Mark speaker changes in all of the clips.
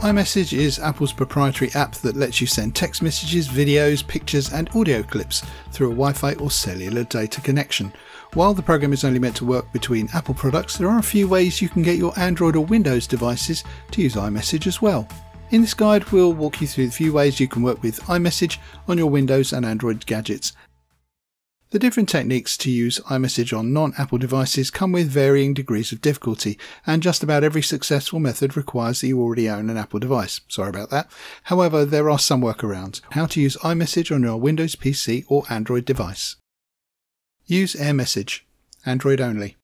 Speaker 1: iMessage is Apple's proprietary app that lets you send text messages, videos, pictures, and audio clips through a Wi Fi or cellular data connection. While the program is only meant to work between Apple products, there are a few ways you can get your Android or Windows devices to use iMessage as well. In this guide, we'll walk you through the few ways you can work with iMessage on your Windows and Android gadgets the different techniques to use iMessage on non-Apple devices come with varying degrees of difficulty, and just about every successful method requires that you already own an Apple device. Sorry about that. However, there are some workarounds. How to use iMessage on your Windows PC or Android device. Use AirMessage, Android only.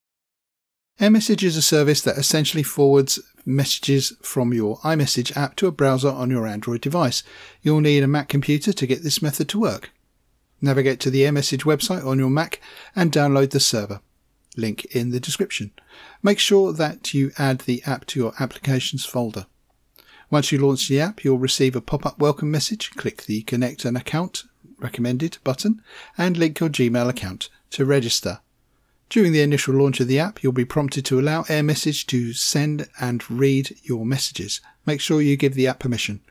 Speaker 1: AirMessage is a service that essentially forwards messages from your iMessage app to a browser on your Android device. You'll need a Mac computer to get this method to work. Navigate to the AirMessage website on your Mac and download the server. Link in the description. Make sure that you add the app to your applications folder. Once you launch the app, you'll receive a pop-up welcome message. Click the Connect an Account Recommended button and link your Gmail account to register. During the initial launch of the app, you'll be prompted to allow AirMessage to send and read your messages. Make sure you give the app permission.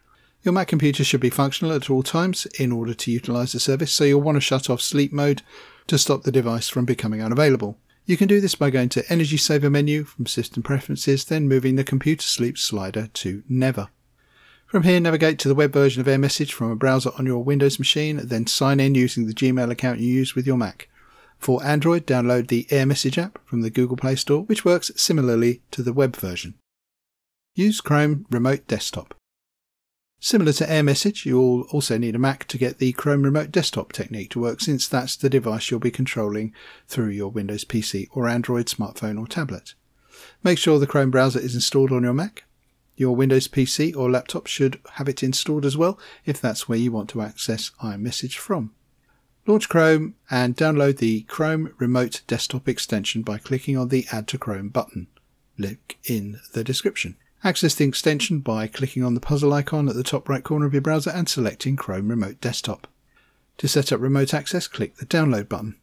Speaker 1: Your Mac computer should be functional at all times in order to utilize the service, so you'll want to shut off sleep mode to stop the device from becoming unavailable. You can do this by going to Energy Saver menu from System Preferences, then moving the Computer Sleep slider to Never. From here, navigate to the web version of AirMessage from a browser on your Windows machine, then sign in using the Gmail account you use with your Mac. For Android, download the AirMessage app from the Google Play Store, which works similarly to the web version. Use Chrome Remote Desktop. Similar to AirMessage, you'll also need a Mac to get the Chrome Remote Desktop technique to work since that's the device you'll be controlling through your Windows PC or Android smartphone or tablet. Make sure the Chrome browser is installed on your Mac. Your Windows PC or laptop should have it installed as well if that's where you want to access iMessage from. Launch Chrome and download the Chrome Remote Desktop extension by clicking on the Add to Chrome button. Link in the description. Access the extension by clicking on the puzzle icon at the top right corner of your browser and selecting Chrome Remote Desktop. To set up remote access, click the Download button.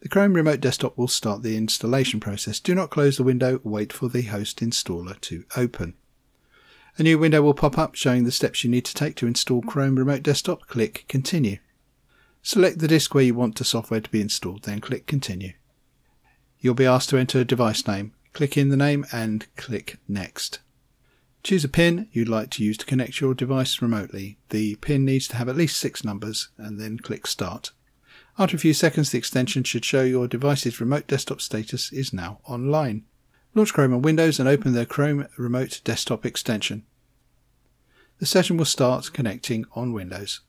Speaker 1: The Chrome Remote Desktop will start the installation process. Do not close the window, wait for the host installer to open. A new window will pop up showing the steps you need to take to install Chrome Remote Desktop. Click Continue. Select the disk where you want the software to be installed, then click Continue. You'll be asked to enter a device name. Click in the name and click Next. Choose a pin you'd like to use to connect your device remotely. The pin needs to have at least six numbers and then click Start. After a few seconds, the extension should show your device's remote desktop status is now online. Launch Chrome on Windows and open the Chrome Remote Desktop extension. The session will start connecting on Windows.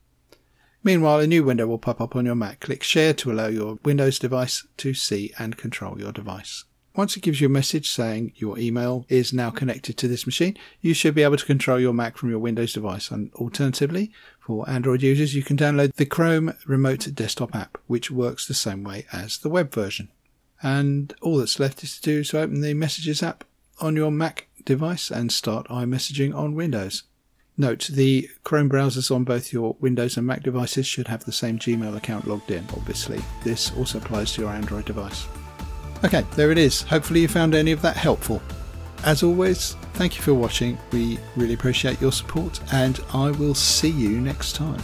Speaker 1: Meanwhile, a new window will pop up on your Mac. Click Share to allow your Windows device to see and control your device. Once it gives you a message saying your email is now connected to this machine, you should be able to control your Mac from your Windows device. And alternatively, for Android users, you can download the Chrome Remote Desktop app, which works the same way as the web version. And all that's left is to do is to open the Messages app on your Mac device and start iMessaging on Windows. Note, the Chrome browsers on both your Windows and Mac devices should have the same Gmail account logged in, obviously. This also applies to your Android device. Okay, there it is. Hopefully you found any of that helpful. As always, thank you for watching. We really appreciate your support, and I will see you next time.